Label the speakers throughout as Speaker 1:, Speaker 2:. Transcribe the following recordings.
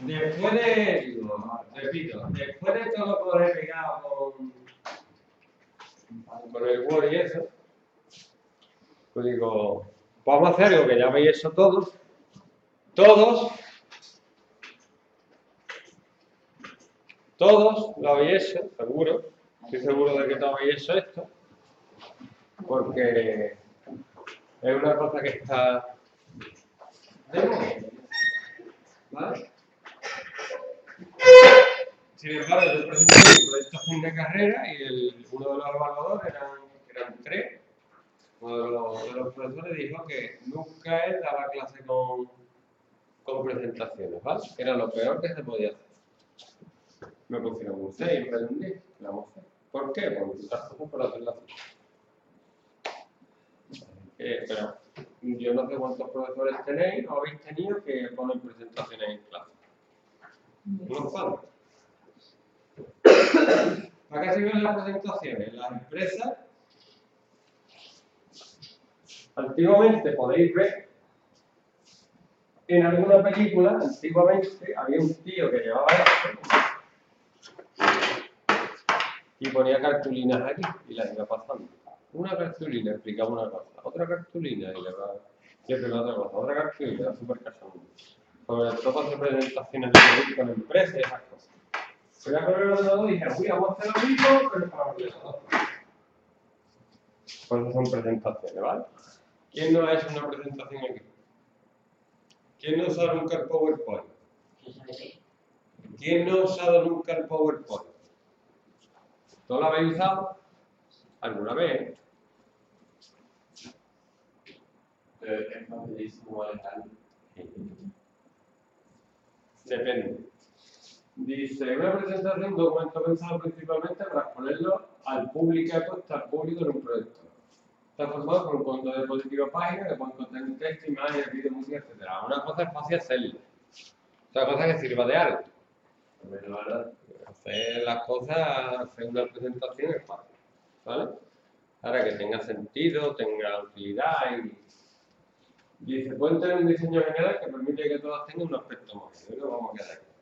Speaker 1: Después de, repito, después de todo lo que he pegado con, con el Word y eso, pues digo, vamos a hacer algo que ya veis eso todos, todos, todos lo habéis hecho, seguro, estoy seguro de que todos habéis hecho esto, porque es una cosa que está de moda, ¿vale? Sin embargo, yo presenté mi proyecto fin de carrera y el, uno de los evaluadores, eran, eran tres, uno de los, profesores dijo que nunca él daba clase con, con presentaciones, ¿vale? Era lo peor que se podía hacer. Me pusieron un 6 en vez de un 10, la moza. ¿Por qué? Porque tú estás por hacerla así. Eh, pero yo no sé cuántos profesores tenéis o habéis tenido que ponen presentaciones en clase. Unos cuantos. ¿Para qué sirven las presentaciones? Las empresas, antiguamente podéis ver en alguna película, antiguamente había un tío que llevaba esto y ponía cartulinas aquí y las iba pasando. Una cartulina explicaba una cosa, otra cartulina y le va explicaba otra cosa, otra cartulina, súper cachorro. Sobre todo hacer presentaciones de política en empresas y esas cosas. Fui a correr el ordenador y dije, uy, vamos a hacer lo mismo, pero para ordenador. Pues son presentaciones, ¿vale? ¿Quién no ha hecho una presentación aquí? ¿Quién no ha usado nunca el PowerPoint? ¿Quién no ha usado nunca el PowerPoint? ¿Todos lo habéis usado? ¿Alguna vez?
Speaker 2: es facilísimo manejar.
Speaker 1: Depende. Dice, una presentación, un documento pensado principalmente para exponerlo al público, puesto al público en un proyecto. Está formado por un conjunto de dispositivos páginas que pueden contener texto, imágenes, vídeo, música, etc. Una cosa es fácil hacerlo. Otra cosa que sirva de algo. Hacer las cosas, hacer una presentación es fácil. ¿Vale? Ahora que tenga sentido, tenga utilidad y. Dice, pueden tener un diseño general que permite que todas tengan un aspecto. Y lo vamos a quedar aquí.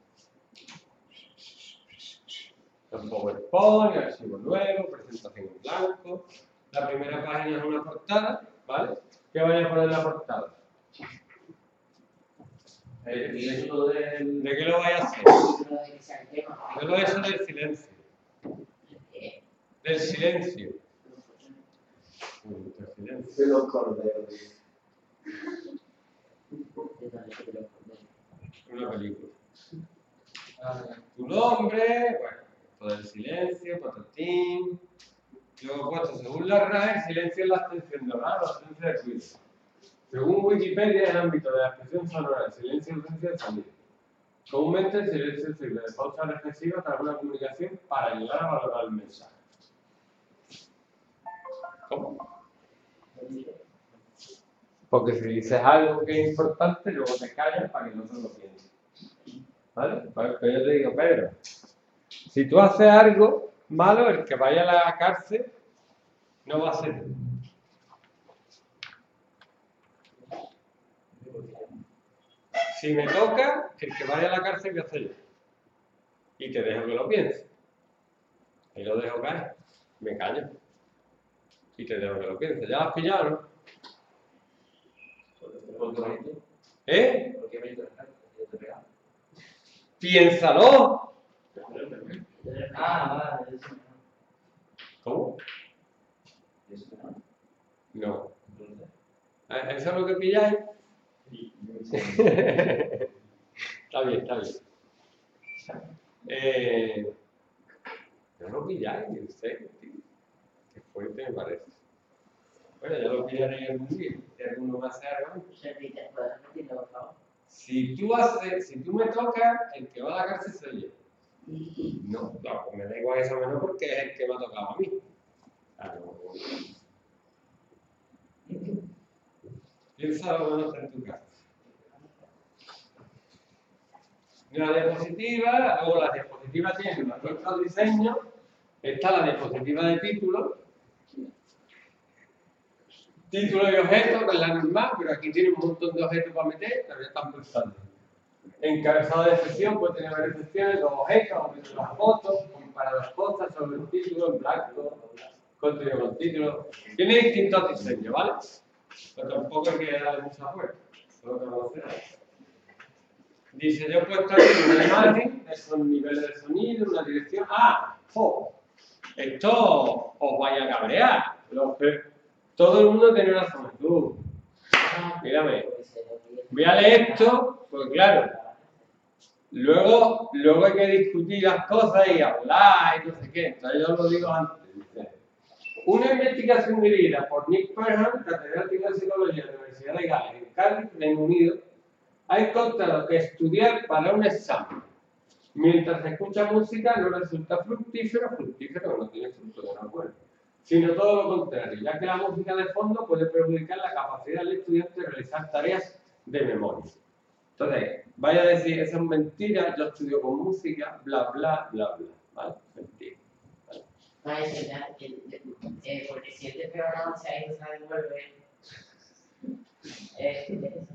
Speaker 1: Con PowerPoint, archivo nuevo, presentación en blanco. La primera página es una portada, ¿vale? ¿Qué voy a poner en la portada?
Speaker 2: del.
Speaker 1: ¿De qué lo vais a hacer? Yo lo he hecho del silencio. Del silencio. Del silencio.
Speaker 2: de los corderos.
Speaker 1: Una película. Tu nombre, bueno, todo el silencio, patatín. Luego he puesto, según la RAE, el silencio es la abstención de hablar o abstención de juicio. Según Wikipedia, el ámbito de la expresión sonora, el silencio y ausencia de sonido. Comúnmente el silencio sirve de pausa reflexiva para una comunicación para ayudar a valorar el mensaje. ¿Cómo? Porque si dices algo que es importante, luego te callas para que el otro lo piense. ¿Vale? Pues yo te digo, Pedro, si tú haces algo malo, el que vaya a la cárcel no va a ser tú. Si me toca, el que vaya a la cárcel, ¿qué hace yo? Y te dejo que lo piense. Y lo dejo caer. Me callo. Y te dejo que lo piense. ¿Ya lo has pillado, no? ¿Eh? Piénsalo.
Speaker 2: Ah, vale, eso no.
Speaker 1: ¿Cómo?
Speaker 2: Eso no.
Speaker 1: No. ¿Eh? ¿Eso es lo que pilláis? está bien, está bien. Eh, no lo pilláis, en serio, tío. Qué fuerte me parece. Bueno, ya lo pillaré algún día. Si alguno va a hacer algo. Si tú haces, si tú me tocas, el que va a la cárcel soy yo. No, no, pues me da igual eso menos porque es el que me ha tocado a mí. Claro. Piensa lo bueno está en tu casa. La diapositiva, luego las diapositivas tienen otro diseño. Está la diapositiva de título. Título y objeto, que es la normal, pero aquí tiene un montón de objetos para meter, pero están pensando. Encabezado de sesión puede tener varias secciones, dos objetos, objetos las fotos, comparar las cosas sobre el título, en blanco, contenido con título. Tiene distintos diseños, ¿vale? Pero tampoco hay que darle mucha vuelta. Solo puesto aquí una imagen, esos niveles de sonido, una dirección. ¡Ah! ¡Jo! Esto os vaya a cabrear. Todo el mundo tiene una tú. Mírame. Voy a leer esto, pues claro. Luego, luego hay que discutir las cosas y hablar y no sé qué. Entonces yo lo digo antes. Una investigación dirigida por Nick Perham, catedrático de psicología de la Universidad de Gales en Cardiff, Reino Unido, ha encontrado que estudiar para un examen mientras se escucha música no resulta fructífero, fructífero no tiene fruto de la acuerdo, sino todo lo contrario, ya que la música de fondo puede perjudicar la capacidad del estudiante de realizar tareas de memoria. Entonces, vaya a decir, esa es mentira, yo estudio con música, bla, bla, bla, bla. ¿Vale? Mentira.
Speaker 3: No, es verdad, que, eh, porque si este programa se ha ido, se devuelve. Eh,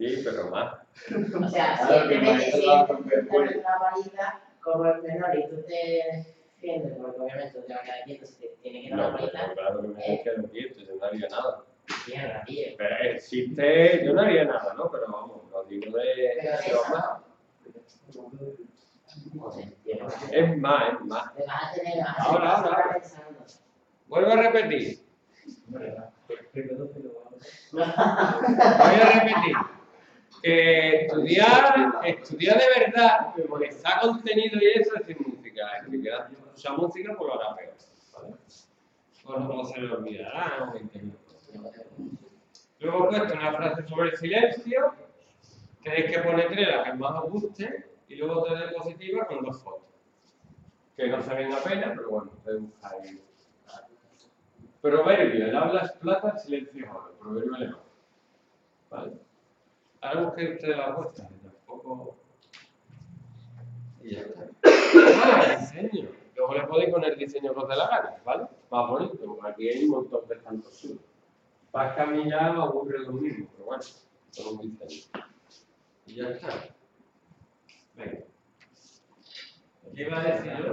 Speaker 1: Sí, pero más.
Speaker 3: o sea, si este
Speaker 2: que
Speaker 3: me en una varita, como el menor y tú te defiendes, porque obviamente te va a quedar quieto si te tiene que dar
Speaker 1: No, claro que me quedo quieto, yo no haría nada.
Speaker 3: mierda, tío.
Speaker 1: Pero existe, yo no haría nada, ¿no? Pero vamos, lo digo de broma. Es más, es más.
Speaker 3: Te vas a tener, vas a
Speaker 1: Ahora, ahora. Vuelvo a repetir. Voy a repetir. Que estudiar, estudiar de verdad, memorizar contenido y eso es sin música. Quiera usar música, pues lo hará peor. ¿vale? O no se le olvidará. Luego he puesto una frase sobre el silencio. Tenéis que poner tres, la que más os guste, y luego tres diapositivas con dos fotos. Que no se ven apenas, pero bueno, podéis buscar ahí. Proverbio, el habla es plata, el silencio es oro. Proverbio alemán. ¿Vale? Ahora busqué ustedes la vuestra, que tampoco. Y ya está. Ah, diseño. Luego le podéis poner diseño que os dé la gana, ¿vale? Más bonito, aquí hay un montón de tantos subs. Vas me aburre lo mismo, pero bueno, todo un diseño. Y ya está. Venga. ¿Qué iba a decir yo?